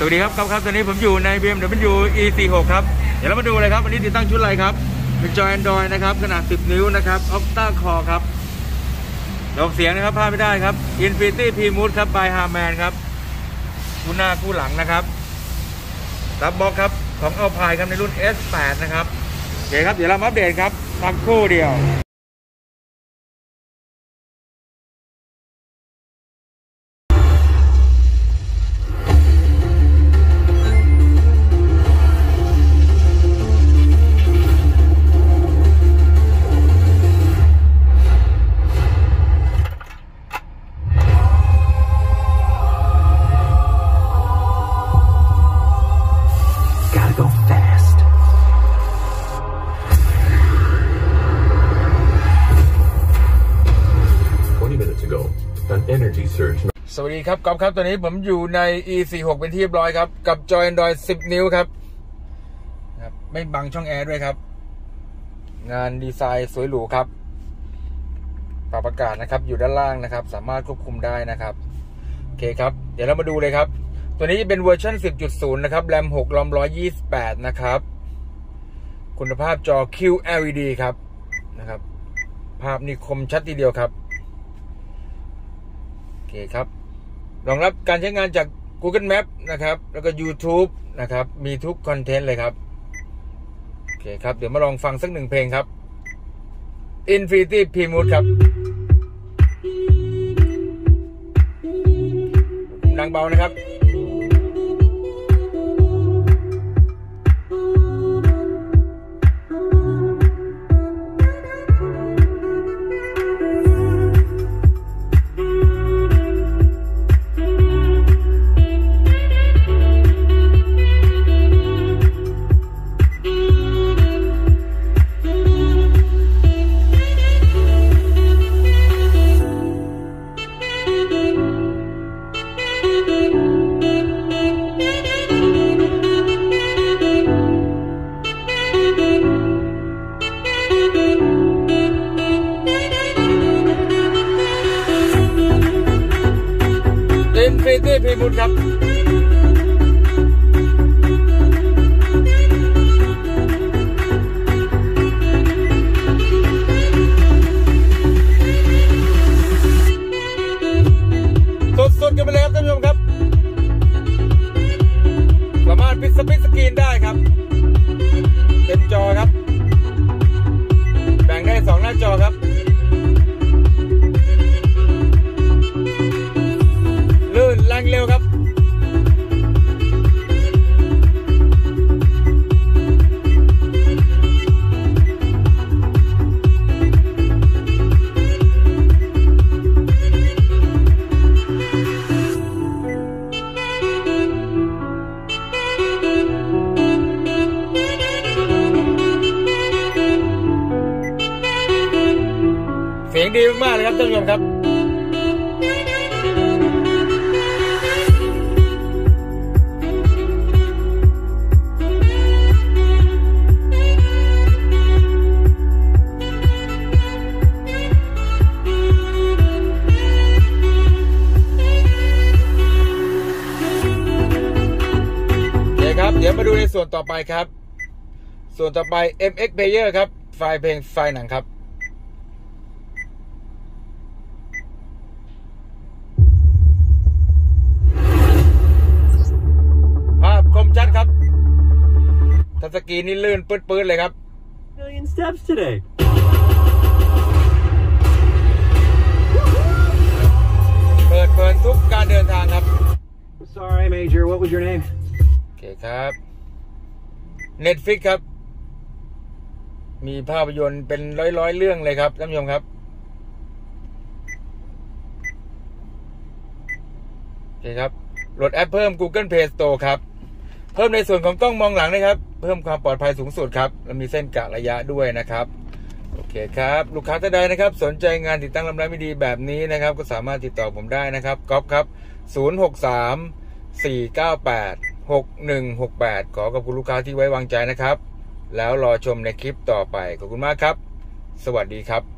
สวัสดีครับครับครับตอนนี้ผมอยู่ใน BMW E46 ครับ เดี๋ยวเรามาดูเลยครับ วันนี้ติดตั้งชุดอะไรครับเป็นจอ Android นะครับ ขนาด 10 นิ้วนะครับ Octa Core ครับระบบเสียงนะครับพลาดไม่ได้ครับ Infinity P Mood ครับ by Harman ครับคู่หน้าคู่หลังนะครับรับบล็อกครับ ของเอาพายครับในรุ่น S8 นะครับโอเคครับ เดี๋ยวเรามาอัปเดตครับสักคู่เดียว minutes ago, an energy surge สวัสดีครับก๊อฟครับ ตอนนี้ผมอยู่ใน E46 เป็นที่เรียบร้อยครับ กับจอย Android 10 นิ้วครับครับ ไม่บังช่องแอร์ด้วยครับ งานดีไซน์สวยหรูครับ ปรับอากาศนะครับ อยู่ด้านล่างนะครับ สามารถควบคุมได้นะครับ โอเคครับ เดี๋ยวเรามาดูเลยครับ ตัวนี้เป็นเวอร์ชัน10.0 นะครับ แรม 6 รอม 128 นะครับ คุณภาพจอ QLED ครับ นะครับ ภาพนี่คมชัดทีเดียวครับ เคครับ รองรับการใช้งานจาก Google Map นะครับ แล้วก็ YouTube นะครับ มีทุกคอนเทนต์เลยครับ โอเคครับ เดี๋ยวมาลองฟังสักหนึ่งเพลงครับ Infinity P Mood ครับดังเบานะครับ Infinity P Mood ครับสดๆกันไปเลยครับท่านผู้ชมครับ สามารถปิดสปิดสกรีนได้ครับ สียงดีมากๆเลยครับท่านผู้ชมครับครับเดี๋ยวมาดูในส่วนต่อไปครับ ส่วนต่อไป MX Player ครับ ไฟล์เพลงไฟล์หนังครับ ทัชสกรีนนี่ลื่นปื๊ดๆเลยครับ Million steps today. เปิดเพลินทุกการเดินทางครับ Sorry, Major. What was your name? โอเคครับ Netflix ครับ มีภาพยนตร์เป็นร้อยๆ เรื่องเลยครับท่านผู้ชมครับโอเคครับ โหลดแอปเพิ่ม Google Play Store ครับ เพิ่มในส่วนของกล้องมองหลังนะครับ เพิ่มความปลอดภัยสูงสุดครับและมีเส้นกะระยะด้วยนะครับโอเคครับ ลูกค้าท่านใดนะครับ สนใจงานติดตั้งลำไรไม่ดีแบบนี้นะครับ ก็สามารถติดต่อผมได้นะครับก๊อฟครับ 063 498 6168 ขอขอบคุณลูกค้าที่ไว้วางใจนะครับ แล้วรอชมในคลิปต่อไปขอบคุณมากครับ สวัสดีครับ